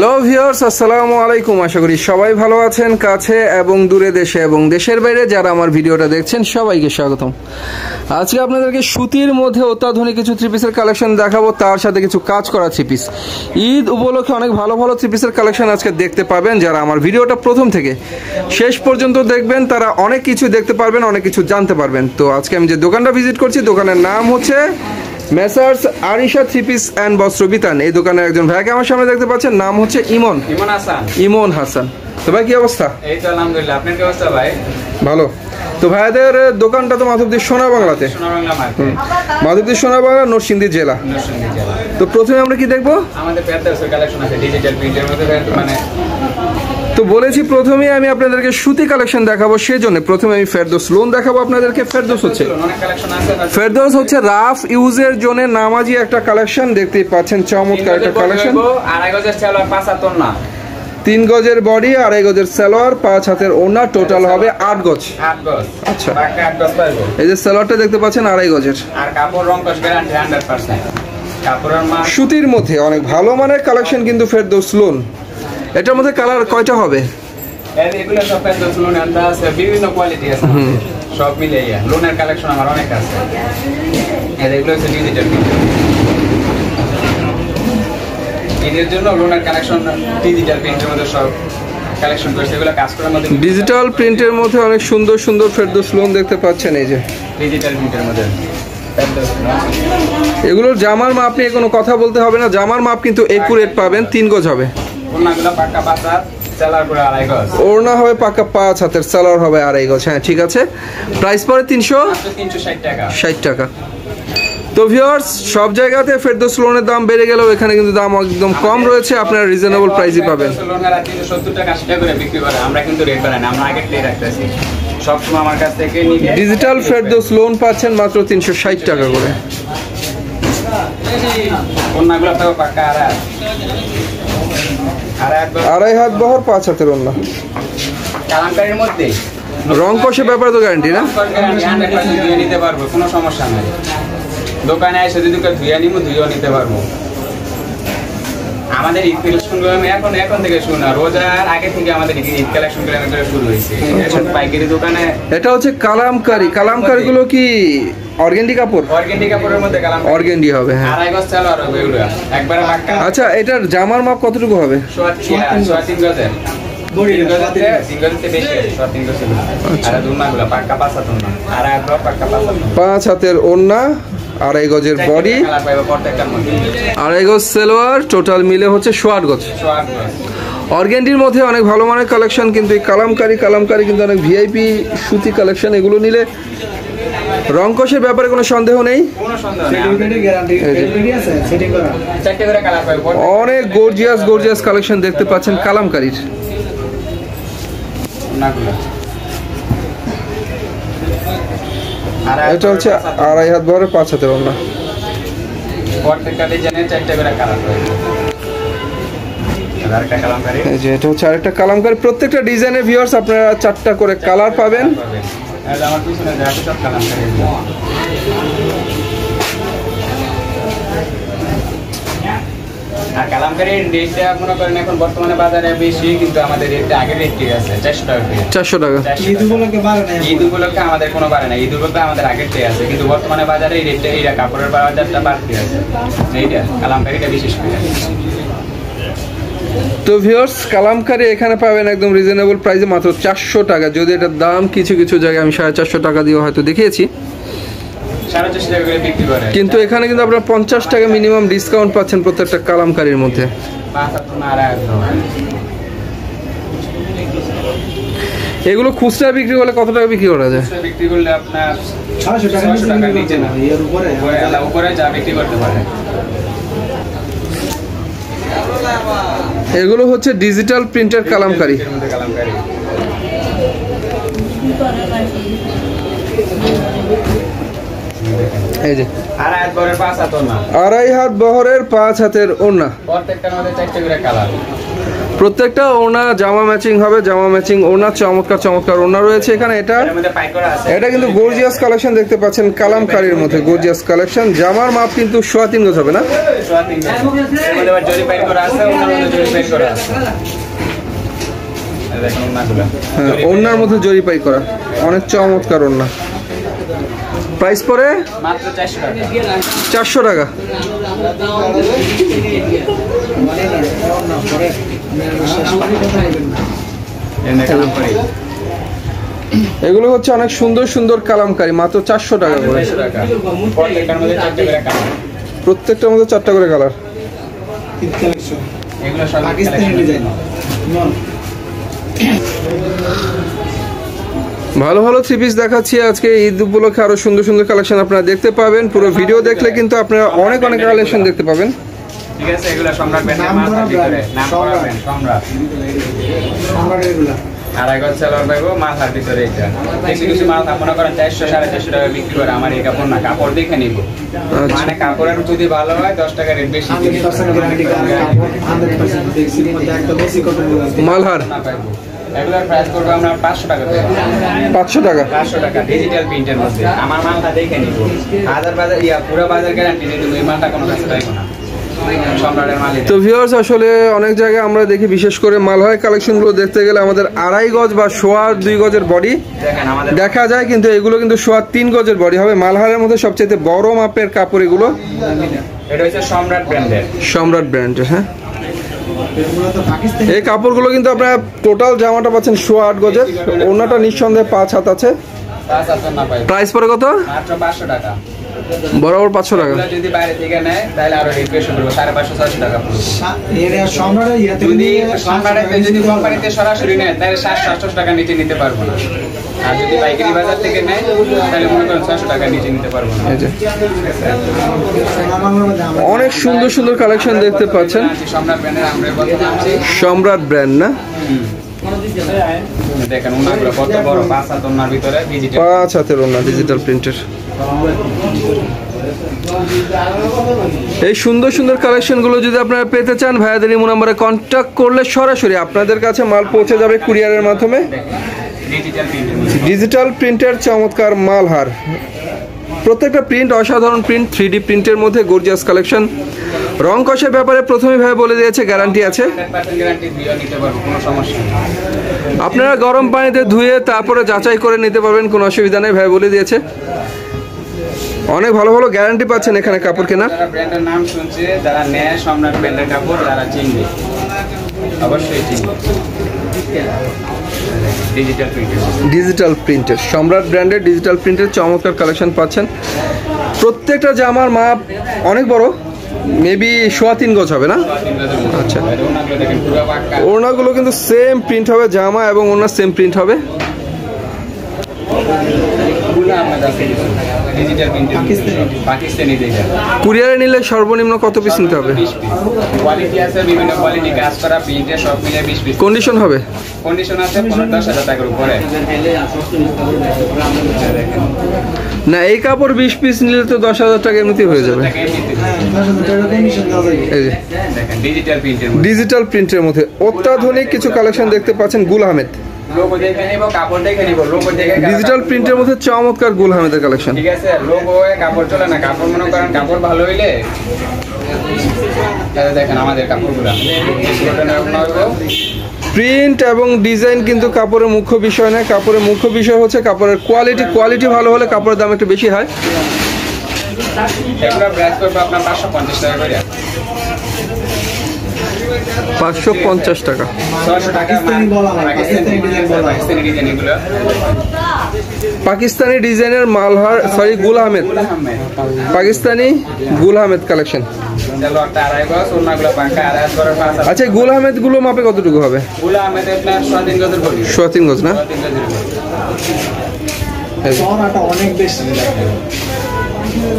Hello viewers আসসালামু আলাইকুম আশা করি সবাই ভালো আছেন, কাছে এবং দূরে দেশে এবং দেশের বাইরে যারা আমার ভিডিওটা দেখছেন, সবাইকে স্বাগতম। আজকে আপনাদেরকে সুতির মধ্যে অত্যাধুনিক কিছু থ্রি পিসের কালেকশন দেখাবো, তার সাথে কিছু কাজ করা থ্রি পিস ঈদ উপলক্ষে অনেক ভালো ভালো থ্রি পিসের কালেকশন আজকে দেখতে পাবেন, যারা আমার ভিডিওটা প্রথম থেকে। শেষ পর্যন্ত দেখবেন, তারা অনেক কিছু দেখতে পারবেন, অনেক কিছু জানতে পারবেন। তো আজকে আমি যে দোকানটা ভিজিট করছি, দোকানের নাম হচ্ছে messrs Arisha three piece and বস্ত্র বিতান। এই দোকানের একজন ভাইকে আমার সামনে দেখতে পাচ্ছেন নাম হচ্ছে ইমন। ইমন হাসান। ইমন হাসান। তো ভাই কি অবস্থা? এই তো আলহামদুলিল্লাহ। আপনার কি অবস্থা ভাই? ভালো। তো ভাইদের দোকানটা তো মাধবদী সোনা বাংলাতে। মাধবদী সোনা বাংলা নরসিংদী জেলা। নরসিংদী জেলা। তো প্রথমে আমরা কি দেখব? আমাদের কালেকশন আছে ডিজিটাল প্রিন্টের মধ্যে মানে তো বলেছি প্রথমে আমি আপনাদেরকে সুতি কালেকশন দেখাবো সেজন্য প্রথমে আমি ফেরদোস লোন দেখাবো আপনাদেরকে। ফেরদোস হচ্ছে ফেরদোস হচ্ছে রাফ ইউজের জন্য নামাজি একটা কালেকশন দেখতেই পাচ্ছেন চমৎকার একটা কালেকশন। আড়াই গজের চাল পাঁচ হাতর না তিন গজের বডি আড়াই গজের সালোয়ার পাঁচ হাতের ওনা টোটাল হবে আট গজ। আচ্ছা। এই যে সালোয়ারটা দেখতে পাচ্ছেন আড়াই গজের। আর কাপড় রং গ্যারান্টি হান্ড্রেড পার্সেন্ট কাপড়ের সুতির মধ্যে অনেক ভালো মানের কালেকশন কিন্তু ফেরদৌস লোন এটার মধ্যে কালার কয়টা হবে? এগুলো সব আছে বিভিন্ন কোয়ালিটি আছে। সব মিলে লোনের কালেকশন আমার অনেক আছে। এর এগুলো হচ্ছে ডিজিটাল জন্য লোনের কালেকশন ডিজিটাল প্রিন্টের মধ্যে সব কালেকশন করছে এগুলো কাজ করার মধ্যে ডিজিটাল প্রিন্টের মধ্যে অনেক সুন্দর সুন্দর ফেরদৌস লোন দেখতে পাচ্ছেন এই যে। ডিজিটাল প্রিন্টের মধ্যে। এগুলোর জামার মাপ নিয়ে কোনো কথা বলতে হবে না জামার মাপ কিন্তু একুরেট পাবেন তিন গজ হবে। ওনাগুলো ওড়না হবে পাকা পাঁচ হাতের সালোয়ার হবে আড়াই গজ। হ্যাঁ ঠিক আছে। প্রাইস তিনশো? ষাট টাকা। তো ভিউয়ার্স সব জায়গাতে ফেরদৌস লোনের দাম বেড়ে গেলেও এখানে কিন্তু দাম একদম কম রয়েছে আপনারা রিজনেবল প্রাইসই পাবেন। ডিজিটাল ফেরদৌস লোন পাচ্ছেন মাত্র তিনশো ষাট টাকা করে। আড়াই হাত বহর পাঁচ হাতের কালামকারীর মধ্যে। রং কষে ব্যাপারে তো গ্যারান্টি না? ধুয়ে নিতে পারব কোনো সমস্যা নাই। দোকানে এসে যদি ধুয়ে নিবো ধুয়েও নিতে পারব। আমাদের ঈদ এখন এখন থেকে শুরু না রোজার আগে থেকে আমাদের ঈদ শুরু হয়েছে। এখন পাইকারি দোকানে এটা হচ্ছে কালামকারি। কালামকারি গুলো কি অর্গেন্ডি কাপড় অর্গেন্ডি কাপড়ের মধ্যে কালাম অর্গেন্ডি হবে হ্যাঁ। আড়াই গজ চাল আর হবে এগুলো একবারে পাক্কা আচ্ছা এটার জামার মাপ কতটুকু হবে? সোয়া তিন সোয়া তিন গজের পাঁচ হাতের ওড়না আড়াই গজের বডি। আড়াই গজ সেলোয়ার টোটাল মিলে হচ্ছে সোয়াট গজ। সোয়া আট গজ। অর্গেন্ডির মধ্যে অনেক ভালো মানের কালেকশন কিন্তু এই কালামকারি কালামকারি কিন্তু অনেক ভিআইপি সুতি কালেকশন এগুলো নিলে রং কষের ব্যাপারে কোনো সন্দেহ নেই? কোনো সন্দেহ নেই। আমাদের চারটে করে কালার পাইবো অনেক গর্জিয়াস গর্জিয়াস কালেকশন দেখতে পাচ্ছেন কালামকারির। এটা হচ্ছে আড়াই হাত বহরের পাঁচ এই যে এটা হচ্ছে আরেকটা কালামকারি। প্রত্যেকটা ডিজাইনের ভিউয়ার্স আপনারা চারটা করে কালার পাবেন। আমার পিছনে যে সব কালামকারী আর কালামকারীর রেটটা মনে করেন এখন বর্তমানে বাজারে বেশি কিন্তু আমাদের রেটটা আগের আছে? চারশো টাকা চারশো টাকা। ঈদ উপলক্ষে আমাদের কোনো বাড়ে না। ঈদ উপলক্ষে আমাদের আগের চেয়ে আছে কিন্তু বর্তমানে বাজারে এই রেটটা এইটা কাপড়ের বাজারটা বাড়তি আছে। এইটা কালামকারিটা বিশেষ করে। তো ভিউয়ার্স কালামকারি এখানে পাবেন একদম রিজনেবল প্রাইসে মাত্র চারশো টাকা। যদি এটার দাম কিছু কিছু জায়গায় আমি সাড়ে চারশো টাকা দিয়ে হয়তো দেখিয়েছি। সাড়ে চারশো টাকা করে বিক্রি করে। কিন্তু এখানে কিন্তু আপনারা পঞ্চাশ টাকা মিনিমাম ডিসকাউন্ট পাচ্ছেন প্রত্যেকটা কালামকারির মধ্যে। এগুলো খুচরা বিক্রি করলে কত টাকা বিক্রি করা যায়? বিক্রি করলে আপনার ছয়শো টাকার নিচে না। উপরে উপরে যা বিক্রি করতে পারে। এগুলো হচ্ছে ডিজিটাল প্রিন্টার কালামকারি। এই যে। আড়াই হাত বহরের পাঁচ হাতের ওনা প্রত্যেকটার মধ্যে চারটে করে কালার। প্রত্যেকটা ওনা জামা ম্যাচিং হবে জামা ম্যাচিং ওনা চমৎকার চমৎকার ওনা রয়েছে এখানে। এটা এটা কিন্তু গর্জিয়াস কালেকশন দেখতে পাচ্ছেন কালামকারীর মধ্যে গর্জিয়াস কালেকশন জামার মাপ কিন্তু সোয়া তিন গজ হবে না? ওনার মধ্যে জরি পাই করা আছে। এই দেখুন ওনাগুলো হ্যাঁ ওনার মধ্যে জরিপাই করা। অনেক চমৎকার ওনা প্রাইস পরে চারশো টাকা। এগুলো হচ্ছে অনেক সুন্দর সুন্দর কালামকারী, মাত্র চারশো টাকা করে। প্রত্যেকটার মধ্যে চারটে করে কালার। ভালো ভালো থ্রি পিস দেখাচ্ছি আজকে ঈদ উপলক্ষে আরও সুন্দর সুন্দর কালেকশন আপনারা দেখতে পাবেন। পুরো ভিডিও দেখলে কিন্তু আপনারা অনেক অনেক কালেকশন দেখতে পাবেন। ঠিক আছে এগুলো সম্রাট ব্যান্ডের নাম মাথা ভিতরে নাম করা সম্রাট। ব্যান্ড সম্রাট। এগুলা। আড়াই গজ সেলার পাইবো মাথার ভিতরে এটা কিছু কিছু মাল মনে করেন চারশো সাড়ে চারশো টাকা বিক্রি করে আমার এই কাপড় না কাপড় দেখে নিব। মানে কাপড়ের যদি ভালো হয় দশ টাকা রেট বেশি hundred percent guarantee hundred percent দেখছি মধ্যে একটা বেশি কটন মালহার। এগুলোর প্রাইস করব আমরা পাঁচশো টাকা পাঁচশো টাকা? পাঁচশো টাকা ডিজিটাল প্রিন্টের মধ্যে। আমার মালটা দেখে নিব। হাজার বাজার ইয়া পুরো বাজার গ্যারান্টি দিয়ে দেবো এই মালটা কোনো কাছে না। সম্রাটের মালিক তো ভিউয়ার্স আসলে অনেক জায়গায় আমরা দেখি বিশেষ করে মালহার কালেকশনগুলো দেখতে গেলে আমাদের আড়াই গজ বা সোয়া দুই গজের বডি দেখা যায় কিন্তু এগুলো কিন্তু সোয়া তিন গজের বডি হবে। মালহারের মধ্যে সবচেয়ে বড় মাপের কাপড় এগুলো সম্রাট ব্র্যান্ডের। সম্রাট হ্যাঁ। এই কাপড়গুলো কিন্তু আপনারা টোটাল জামাটা পাচ্ছেন সোয়া আট গজের। ওনাটা নিঃসন্দেহে পাঁচ হাত আছে। প্রাইস পরে কত? মাত্র পাঁচশো টাকা। বরাবর পাঁচশো টাকা। যদি বাইরে থেকে নেয় তাহলে আরও করব সাড়ে পাঁচশো টাকা। ইয়াতে যদি যদি কোম্পানিতে সরাসরি নেয় তাহলে সাতশো আটশো টাকা নিচে নিতে পারব না। আর যদি পাইকারি বাজার থেকে নেয় তাহলে মনে করেন টাকা নিচে নিতে পারব না। অনেক সুন্দর সুন্দর কালেকশন দেখতে পাচ্ছেন। সম্রাট ব্র্যান্ডের আমরা বলতে নামছি সম্রাট ব্র্যান্ড না? দেখেন ওনাগুলো কত বড় পাঁচ হাত ওনার ভিতরে ডিজিটাল পাঁচ হাতের ওনা ডিজিটাল প্রিন্টের এই সুন্দর সুন্দর কালেকশনগুলো যদি আপনারা পেতে চান ভাইয়াদের ইমো নাম্বারে কন্ট্যাক্ট করলে সরাসরি আপনাদের কাছে মাল পৌঁছে যাবে কুরিয়ারের মাধ্যমে। ডিজিটাল প্রিন্টের চমৎকার মালহার প্রত্যেকটা প্রিন্ট অসাধারণ প্রিন্ট থ্রি ডি প্রিন্টের মধ্যে গর্জিয়াস কালেকশন রং কষের ব্যাপারে প্রথমে ভাই বলে দিয়েছে গ্যারান্টি আছে। আপনারা গরম পানিতে ধুয়ে তারপরে যাচাই করে নিতে পারবেন কোনো অসুবিধা নেই ভাই বলে দিয়েছে। অনেক ভালো ভালো গ্যারান্টি পাচ্ছেন এখানে কাপড় কেনা ব্র্যান্ডের নাম শুনছে যারা নেয় সম্রাট ব্র্যান্ডের কাপড় তারা চিনবে। অবশ্যই চিনবে। ডিজিটাল প্রিন্টের সম্রাট ব্র্যান্ডের ডিজিটাল প্রিন্টের চমৎকার কালেকশন পাচ্ছেন। প্রত্যেকটা জামার মাপ অনেক বড় মেবি সোয়া তিন গজ হবে না? আচ্ছা। ওড়নাগুলো কিন্তু সেম প্রিন্ট হবে জামা এবং ওনার সেম প্রিন্ট হবে পুরো আপনার কাছে ডিজিটাল প্রিন্টের পাকিস্তানি ডিজাইন কুরিয়ারে নিলে সর্বনিম্ন কত পিস নিতে হবে? কোয়ালিটি আছে বিভিন্ন কোয়ালিটি কাজ করা প্রিন্টে সব মিলে বিশ পিস কন্ডিশন হবে? কন্ডিশন আছে পনেরো হাজার টাকার উপরে। না এই কাপড় বিশ পিস নিলে তো দশ হাজার টাকা এমনিতেই হয়ে যাবে। টাকা এমনিতে হ্যাঁ যাবে। ডিজিটাল প্রিন্টের মধ্যে। অত্যাধুনিক কিছু কালেকশন দেখতে পাচ্ছেন গুল আহমেদ। লোগো দেখে নিব কাপড় দেখে নিব লোগো দেখে ডিজিটাল প্রিন্টের মধ্যে চমৎকার গুল আহমেদের কালেকশন ঠিক আছে লোগো কাপড় চলে না কাপড় মনে করেন কাপড় ভালো হইলে দেখেন আমাদের কাপড়গুলো। প্রিন্ট এবং ডিজাইন কিন্তু কাপড়ের মুখ্য বিষয় নয়। কাপড়ের মুখ্য বিষয় হচ্ছে কাপড়ের কোয়ালিটি কোয়ালিটি ভালো হলে কাপড়ের দাম একটু বেশি হয়। এগুলো প্রাইস করবে আপনার পাঁচশো পঞ্চাশ টাকা করে। পাঁচশো পঞ্চাশ টাকা। পাকিস্তানি ডিজাইনের মালহার সরি গুল আহমেদ। পাকিস্তানি গুল আহমেদ কালেকশন আচ্ছা গুল আহমেদগুলো মাপে কতটুকু হবে? সোয়া তিন গজ না?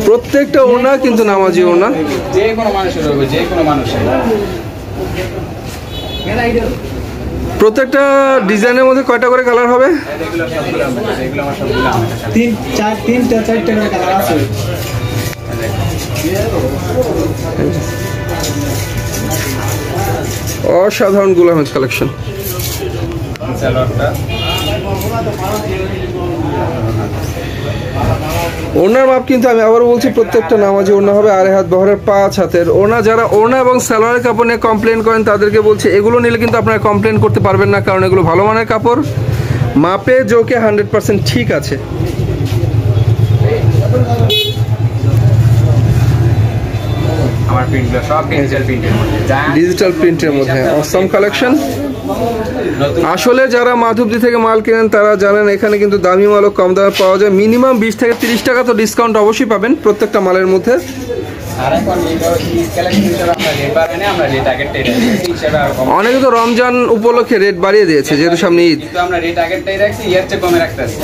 প্রত্যেকটা ওনা কিন্তু নামাজি ওনা যে কোনো মানুষের যে কোনো মানুষের। প্রত্যেকটা ডিজাইনের মধ্যে কয়টা করে কালার হবে। তিন চার তিনটা চারটা করে কালার আছে। অসাধারণ গুলামেজ কালেকশন। ওনার মাপ কিন্তু আমি আবার বলছি প্রত্যেকটা নামাজে ওনা হবে আড়াই হাত বহরের পাঁচ হাতের। ওনা যারা ওনা এবং সালোয়ারের কাপড় নিয়ে কমপ্লেন করেন তাদেরকে বলছি এগুলো নিলে কিন্তু আপনারা কমপ্লেন করতে পারবেন না কারণ এগুলো ভালো মানের কাপড়। মাপে জোকে হান্ড্রেড পার্সেন্ট ঠিক আছে। ডিজিটাল প্রিন্টের মধ্যে। অসম কালেকশন নতুন আসলে যারা মাধবদি থেকে মাল কেনেন তারা জানেন এখানে কিন্তু দামি মালও কম দামে পাওয়া যায়। মিনিমাম বিশ থেকে তিরিশ টাকা তো ডিসকাউন্ট অবশ্যই পাবেন প্রত্যেকটা মালের মধ্যে। অনেকে তো রমজান উপলক্ষে রেট বাড়িয়ে দিয়েছে যেহেতু সামনে ঈদ। আমরা রেট আগেরটাই রাখছি এর চেয়ে কমে রাখতেছি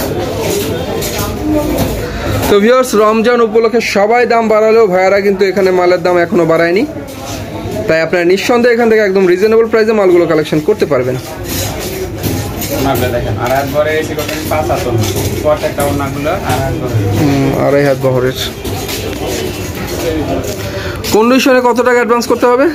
তো ভিউয়ার্স রমজান উপলক্ষে সবাই দাম বাড়ালেও ভাইয়ারা কিন্তু এখানে মালের দাম এখনও বাড়ায়নি। তাই আপনারা নিঃসন্দেহে এখান থেকে একদম রিজনেবল প্রাইসে মালগুলো কালেকশন করতে পারবেন। আড়াই হাত বহরের। কন্ডিশনে কত টাকা অ্যাডভান্স করতে হবে?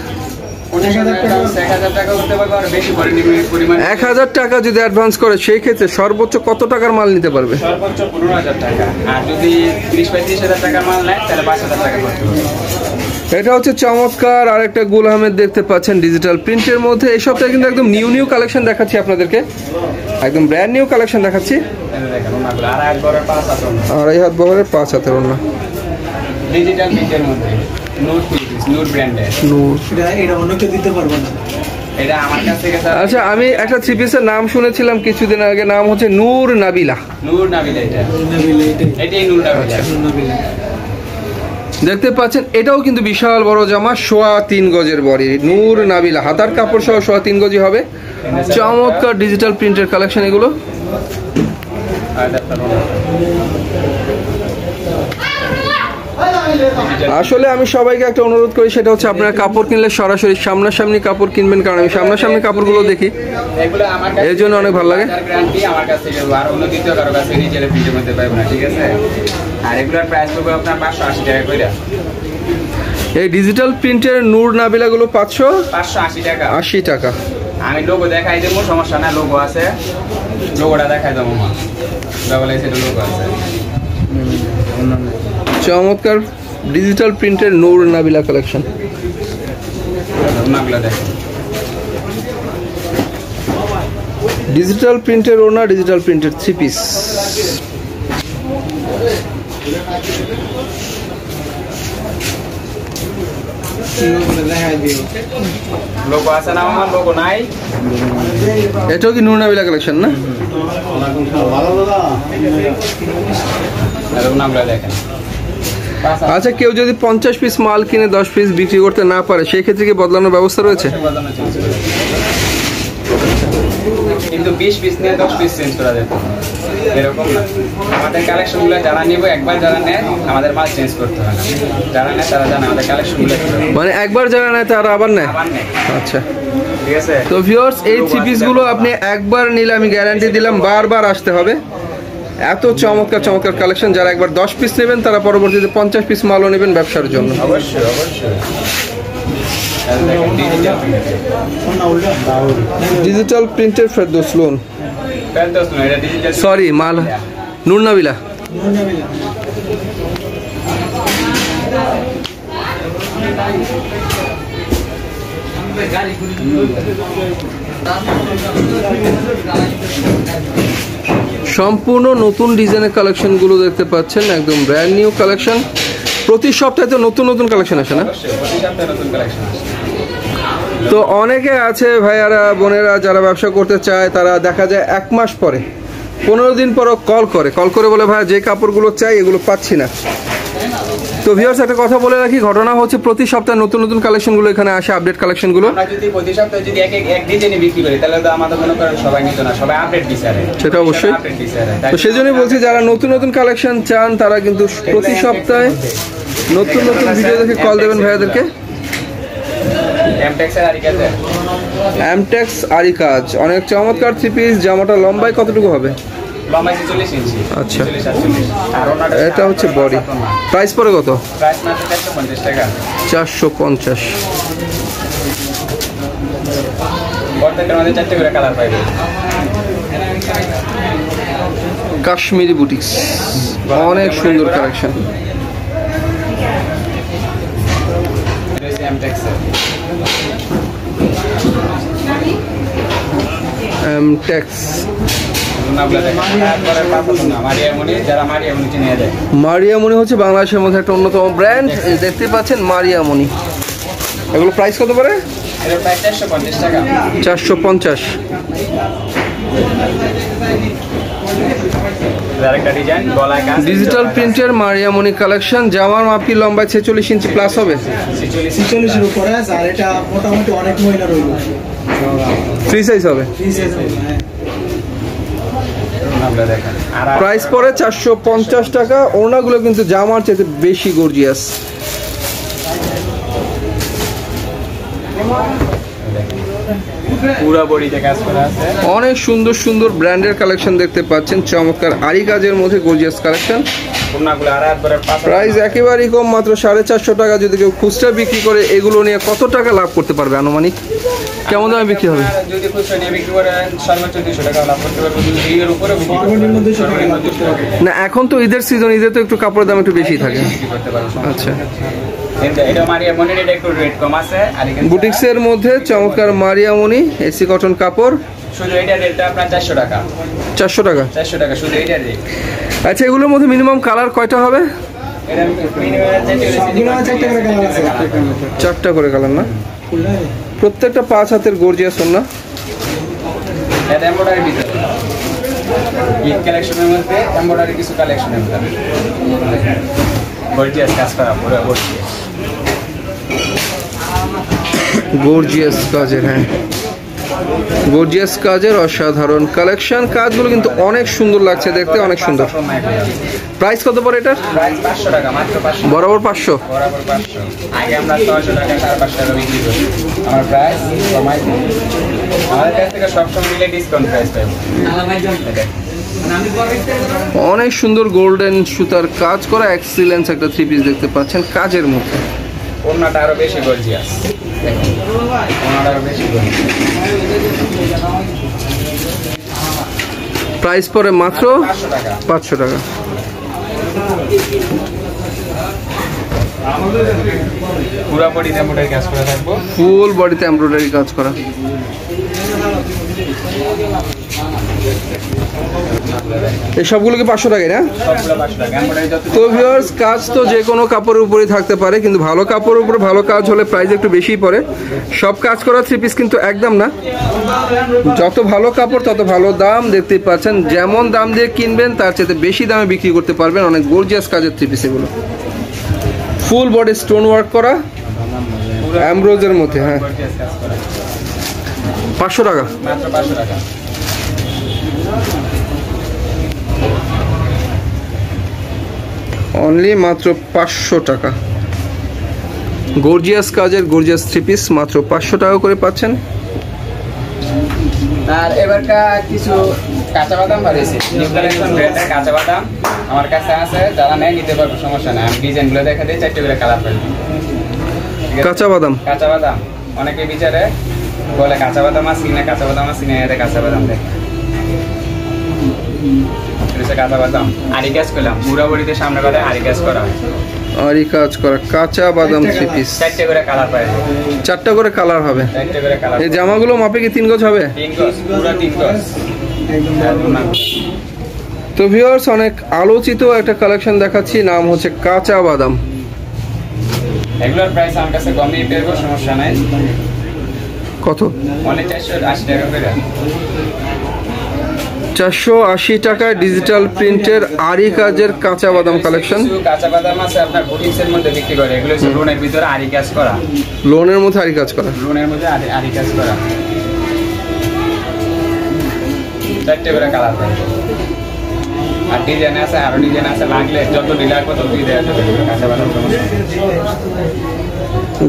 এক হাজার টাকা যদি অ্যাডভান্স করে সেই ক্ষেত্রে সর্বোচ্চ কত টাকার মাল নিতে পারবে? সর্বোচ্চ পনেরো হাজার টাকা। আর যদি তিরিশ পঁয়ত্রিশ হাজার টাকার মাল নেয় তাহলে পাঁচ হাজার টাকা এটা হচ্ছে চমৎকার আর একটা গুল আহমেদ দেখতে পাচ্ছেন ডিজিটাল প্রিন্টের মধ্যে। এই সপ্তাহে কিন্তু একদম নিউ নিউ কালেকশন দেখাচ্ছি আপনাদেরকে। একদম ব্র্যান্ড নিউ কালেকশন দেখাচ্ছি। আড়াই হাত বহরের পাঁচ হাতের অন্য ডিজিটাল প্রিন্টের মধ্যে। নোট ব্র্যান্ডের নূর এটা এটা অন্য কেউ দিতে পারবে না। এটা আমার কাছ থেকে স্যার আচ্ছা আমি একটা থ্রি পিসের নাম শুনেছিলাম কিছুদিন আগে। নাম হচ্ছে নূর নাবিলা। নূর নাবিলা এটা। নবিলে এটাই। এটাই নূর নাবিলা। নবিলে। দেখতে পাচ্ছেন, এটাও কিন্তু বিশাল বড় জামা, সোয়া তিন গজের বডি নূর, নাবিলা, হাতার কাপড় সহ সোয়া তিন গজি হবে চমৎকার ডিজিটাল প্রিন্টের কালেকশন এগুলো। আসলে আমি সবাইকে একটা অনুরোধ করি, সেটা হচ্ছে আপনারা কাপড় কিনলে সরাসরি সামনাসামনি কাপড় কিনবেন, কারণ আমি সামনাসামনি কাপড়গুলো দেখি। এর জন্য অনেক ভালো লাগে। এই ডিজিটাল প্রিন্টের নূর নাবিলাগুলো পাঁচশো টাকা আশি টাকা। আমি লোগো দেখাই দেবো সমস্যা না লোগো আছে লোগোটা দেখাই দেবো মা ডবল এসে লোগো আছে চমৎকার। ডিজিটাল প্রিন্টের নূর নাবিলা কালেকশন ডিজিটাল প্রিন্টের ওনা ডিজিটাল প্রিন্টের থ্রি পিস এটাও কি নূর নাবিলা কালেকশন না? দেখেন আচ্ছা কেউ যদি পঞ্চাশ পিস মাল কিনে দশ পিস বিক্রি করতে না পারে সেই ক্ষেত্রে কি বদলানোর ব্যবস্থা রয়েছে? বদলানো চেঞ্জ করে কিন্তু বিশ পিস নিয়ে দশ পিস চেঞ্জ করা যেত এরকম না। আমাদের কালেকশনগুলো যারা নিব একবার যারা নেয় আমাদের মাল চেঞ্জ করতে হয় না। যারা নেয় তারা জানে আমাদের কালেকশনগুলো মানে একবার যারা নেয় তারা আবার নেয়? আবার নেয়। আচ্ছা। ঠিক আছে? তো ভিউয়ার্স এই থ্রি পিসগুলো আপনি একবার নিলে আমি গ্যারান্টি দিলাম বারবার আসতে হবে। এত চমৎকার চমৎকার কালেকশন যারা একবার দশ পিস নেবেন তারা পরবর্তীতে পঞ্চাশ পিস মালও নেবেন ব্যবসার জন্য। অবশ্যই অবশ্যই। ডিজিটাল প্রিন্টের ফেরদোস লোন সরি মাল নুরনাবিলা নবিলে সম্পূর্ণ নতুন ডিজাইনের কালেকশনগুলো দেখতে পাচ্ছেন, একদম ব্র্যান্ড নিউ কালেকশন প্রতি সপ্তাহে তো নতুন নতুন কালেকশন আসে না? তো অনেকে আছে ভাইয়ারা, বোনেরা, যারা ব্যবসা করতে চায়, তারা দেখা যায় এক মাস পরে, পনেরো দিন পরও কল করে। কল করে বলে, ভাই, যে কাপড়গুলো চাই, এগুলো পাচ্ছি না। তো ভিউয়ার্স একটা কথা বলে রাখি ঘটনা হচ্ছে প্রতি সপ্তাহে নতুন নতুন কালেকশনগুলো এখানে আসে আপডেট কালেকশনগুলো আমরা যদি প্রতি সপ্তাহে যদি এক এক ডিজাইনে বিক্রি করি তাহলে তো আমাদের মনে করেন সবাই নিত না সবাই আপডেট বিচারে সেটা অবশ্যই। তো সেই জন্যই বলছি যারা নতুন নতুন কালেকশন চান তারা কিন্তু প্রতি সপ্তাহে নতুন নতুন ভিডিও দেখে কল দেবেন ভাইয়াদেরকে। অ্যামটেক্স আরি কাজ অনেক চমৎকার থ্রি পিস জামাটা লম্বায় কতটুকু হবে? লম্বা ছেচল্লিশ ইঞ্চি। আচ্ছা। আর ওনাটা এটা হচ্ছে বডি প্রাইস পড়ে কত? প্রাইস মাত্র চারশো পঞ্চাশ টাকা। চারশো পঞ্চাশ। প্রত্যেকটার মধ্যে চারটে করে কালার পাইবে। কাশ্মীরি বুটিক্স অনেক সুন্দর কালেকশন এমটেক্সের মারিয়ামণি হচ্ছে বাংলাদেশের মধ্যে একটা অন্যতম ব্র্যান্ড দেখতে পাচ্ছেন মারিয়ামণি। এগুলো প্রাইস কত পারে চারশো পঞ্চাশ। ডিজিটাল প্রিন্টের মারিয়ামণি কালেকশন জামার মাপি লম্বায় ছেচল্লিশ ইঞ্চি প্লাস হবে। ছিচল্লিশ উপরে আর এটা মোটামুটি অনেক মহিলা রইল। ফ্রি সাইজ হবে। প্রাইস পড়ে চারশো পঞ্চাশ টাকা। ওড়নাগুলো কিন্তু জামার চেয়ে বেশি গর্জিয়াস পুরো অনেক সুন্দর সুন্দর ব্র্যান্ডের কালেকশন দেখতে পাচ্ছেন। চমৎকার আরি কাজের মধ্যে গর্জিয়াস কালেকশন প্রাইস একেবারেই কম মাত্র সাড়ে চারশো টাকা। যদি কেউ খুচরা বিক্রি করে এগুলো নিয়ে কত টাকা লাভ করতে পারবে আনুমানিক? কেমন দামে বিক্রি হবে? যদি খুচরা নিয়ে বিক্রি করেন সর্বোচ্চ দুশো টাকা লাভ করতে পারবেন এর উপরে বিক্রি করেন, সর্বনিম্ন 200 টাকা সর্বনিম্ন লাভ করতে 200 টাকা না এখন তো ঈদের সিজন ঈদে তো একটু কাপড়ের দাম একটু বেশি থাকে। আচ্ছা। বুটিক্সের মধ্যে চমৎকার মারিয়ামণি এসি কটন কাপড়। শুধু এটা রেটটা আপনার চারশো টাকা। চারশো টাকা। চারশো টাকা শুধু এটা রেট আচ্ছা এগুলোর মধ্যে মিনিমাম কালার কয়টা হবে? চারটে করে কালার না? প্রত্যেকটা পাঁচ হাতের গর্জিয়াস না? গর্জিয়াস গর্জিয়াস কাজের হ্যাঁ। গর্জিয়াস কাজের অসাধারণ কালেকশন কাজগুলো কিন্তু অনেক সুন্দর লাগছে দেখতে অনেক সুন্দর। প্রাইস কত পড়ে এটার? বরাবর পাঁচশো। অনেক সুন্দর গোল্ডেন সুতার কাজ করা এক্সিলেন্স একটা থ্রি পিস দেখতে পাচ্ছেন কাজের মধ্যে। ওড়নাটা বেশি গর্জিয়াস দেখুন ওড়নাটা আরও বেশি প্রাইস পরে মাত্র পাঁচশো টাকা। পুরো বডিতে এমব্রয়ডারি কাজ করা থাকব। ফুল বডিতে এমব্রয়ডারি কাজ করা। এই সবগুলো কি পাঁচশো টাকায় না? তো ভিউয়ার্স কাজ তো যে কোনো কাপড়ের উপরেই থাকতে পারে, কিন্তু ভালো কাপড়ের উপরে ভালো কাজ হলে প্রাইস একটু বেশিই পড়ে। সব কাজ করা থ্রি পিস কিন্তু একদম না। যত ভালো কাপড়, তত ভালো দাম দেখতেই পাচ্ছেন। যেমন দাম দিয়ে কিনবেন, তার চেয়ে বেশি দামে বিক্রি করতে পারবেন অনেক গর্জিয়াস কাজের থ্রি পিস এগুলো। ফুল বডি স্টোন ওয়ার্ক করা অ্যামব্রোজের মধ্যে হ্যাঁ। পাঁচশো টাকা মাত্র পাঁচশো টাকা অনলি মাত্র পাঁচশো টাকা। গর্জিয়াস কাজের গর্জিয়াস থ্রি পিস মাত্র পাঁচশো টাকা করে পাচ্ছেন। আর এবারকার কিছু কাঁচা বাদাম বাড়িয়েছে কাঁচা বাদাম আমার কাছে আছে যারা নেয় নিতে পারব সমস্যা নেই। আমি ডিজাইনগুলো দেখা দিই চারটে করে কালার ঠিক কাঁচা বাদাম। কাঁচা বাদাম। অনেকে বিচারে বলে কাঁচা বাদাম আছে কিনা কাঁচা বাদাম আছে কিনা এটা কাঁচা বাদাম দেখে। এটা কাঁচা বাদাম আরি গ্যাস করলাম। বুড়া বড়িতে সামনে করে আরি গ্যাস করা হয়। আর কাজ করা। কাঁচা বাদাম থ্রি পিস চারটে করে কালার পাইবো চারটা করে কালার হবে। চারটে করে কালার এই জামাগুলো মাপে কি তিন গজ হবে? তিন গজ পুরো তিন গজ। তো ভিউয়ার্স অনেক আলোচিত একটা কালেকশন দেখাচ্ছি। নাম হচ্ছে কাঁচা বাদাম। এগুলোর প্রাইস আমার কাছে কমই পেয়ে সমস্যা নাই। কত? অনেক চারশো আশি টাকা করে। চারশো আশি টাকায় ডিজিটাল প্রিন্টের আরি কাজের কাঁচা বাদাম কালেকশন কাঁচা বাদাম আছে আপনার বুটিক্সের মধ্যে বিক্রি করে। এগুলো হচ্ছে লোনের ভিতরে আরি কাজ করা। লোনের মধ্যে আরি কাজ করা। লোনের মধ্যে আরি আরি কাজ করা। চারটে করে কালার পাবে আর ডিজাইন আছে আরও ডিজাইন আছে লাগলে যত ডিলার কত দিয়ে কাঁচা বাদাম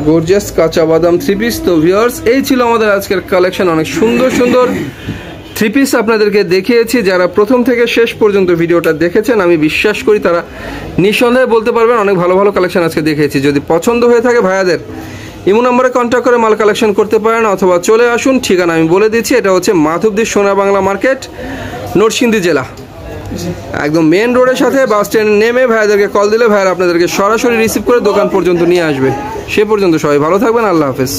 গর্জিয়াস কাঁচা বাদাম থ্রি পিস তো ভিউয়ার্স এই ছিল আমাদের আজকের কালেকশন অনেক সুন্দর সুন্দর। থ্রি পিস আপনাদেরকে দেখিয়েছি, যারা প্রথম থেকে শেষ পর্যন্ত ভিডিওটা দেখেছেন, আমি বিশ্বাস করি তারা নিঃসন্দেহে বলতে পারবেন, অনেক ভালো ভালো কালেকশন আজকে দেখিয়েছি। যদি পছন্দ হয়ে থাকে ভাইয়াদের, ইমো নম্বরে কন্ট্যাক্ট করে মাল কালেকশন করতে পারেন, অথবা চলে আসুন, ঠিকানা আমি বলে দিচ্ছি, এটা হচ্ছে মাধবদী সোনা বাংলা মার্কেট, নরসিংদী জেলা। একদম মেন রোডের সাথে বাস স্ট্যান্ড নেমে ভাইয়াদেরকে কল দিলে ভাইয়ারা আপনাদেরকে সরাসরি রিসিভ করে দোকান পর্যন্ত নিয়ে আসবে। সে পর্যন্ত সবাই ভালো থাকবেন, আল্লাহ হাফেজ।